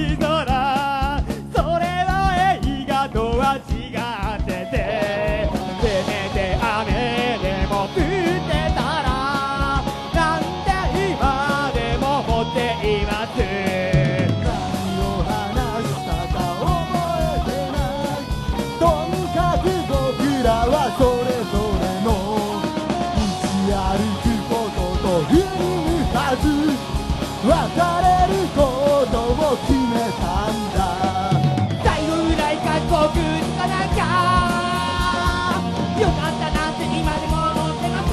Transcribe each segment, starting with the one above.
それは映画とは違っててせめて雨でも降ってたらなんて今でも思っています。何を話したか覚えてない。とにかく僕らはそれぞれの道歩くことと振り向かずたんだ最後ぐらいかっこよくつかなきゃよかったなって今でも思ってます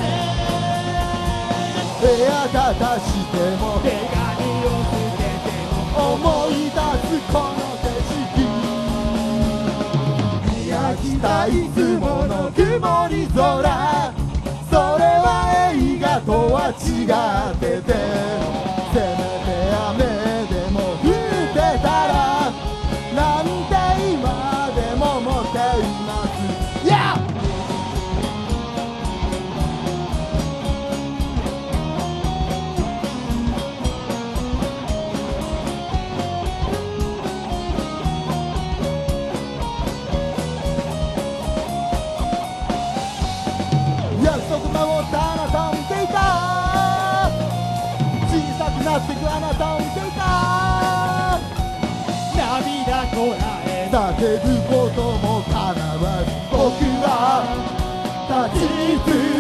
部屋立たしても手紙をつけても思い出すこの景色見飽きたいつもの曇り空それは映画とは違っ涙こらえ。叫ぶことも叶わず僕は立ち尽く